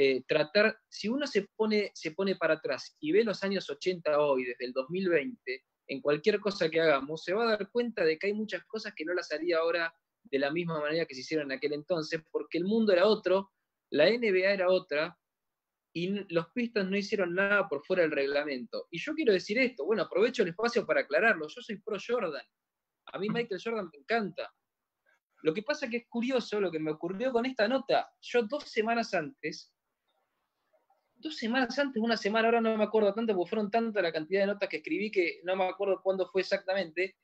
eh, tratar, si uno se pone, se pone para atrás y ve los años 80 hoy, desde el 2020, en cualquier cosa que hagamos, se va a dar cuenta de que hay muchas cosas que no las haría ahora de la misma manera que se hicieron en aquel entonces, porque el mundo era otro, la NBA era otra, y los Pistons no hicieron nada por fuera del reglamento. Y yo quiero decir esto, bueno, aprovecho el espacio para aclararlo, yo soy pro Jordan, a mí Michael Jordan me encanta. Lo que pasa que es curioso lo que me ocurrió con esta nota. Yo dos semanas antes, dos semanas antes, una semana, ahora no me acuerdo tanto, porque fueron tanta la cantidad de notas que escribí que no me acuerdo cuándo fue exactamente,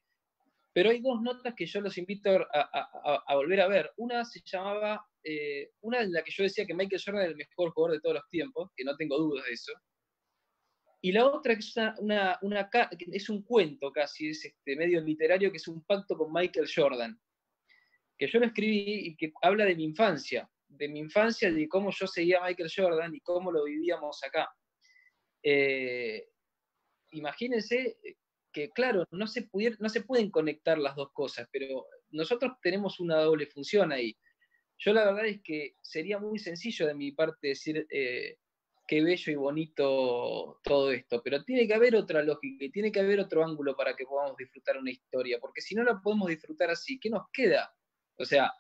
pero hay dos notas que yo los invito a, volver a ver. Una se llamaba, eh, una en la que yo decía que Michael Jordan es el mejor jugador de todos los tiempos, que no tengo dudas de eso. Y la otra es un cuento casi, es este, medio literario, que es un pacto con Michael Jordan, que yo lo escribí y que habla de mi infancia, de mi infancia, de cómo yo seguía a Michael Jordan y cómo lo vivíamos acá. Eh, imagínense que, claro, no se, no se pueden conectar las dos cosas, pero nosotros tenemos una doble función ahí. Yo la verdad es que sería muy sencillo de mi parte decir, eh, qué bello y bonito todo esto, pero tiene que haber otra lógica y tiene que haber otro ángulo para que podamos disfrutar una historia, porque si no la podemos disfrutar así, ¿qué nos queda? O sea,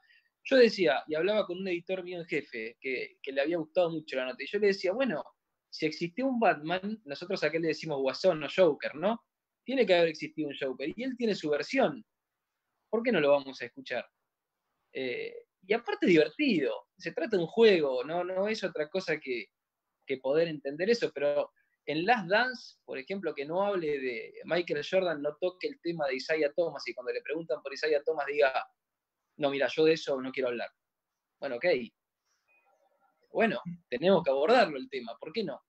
yo decía, y hablaba con un editor mío en jefe, que, le había gustado mucho la nota, y yo le decía, bueno, si existió un Batman, nosotros acá le decimos Guasón o Joker, ¿no? Tiene que haber existido un Joker, y él tiene su versión. ¿Por qué no lo vamos a escuchar? Eh, y aparte divertido, se trata de un juego, no, no es otra cosa que, que poder entender eso, pero en Last Dance, por ejemplo, que no hable de Michael Jordan, no toque el tema de Isaiah Thomas y cuando le preguntan por Isaiah Thomas diga, no, mira, yo de eso no quiero hablar. Bueno, ok. Bueno, tenemos que abordarlo el tema, ¿por qué no?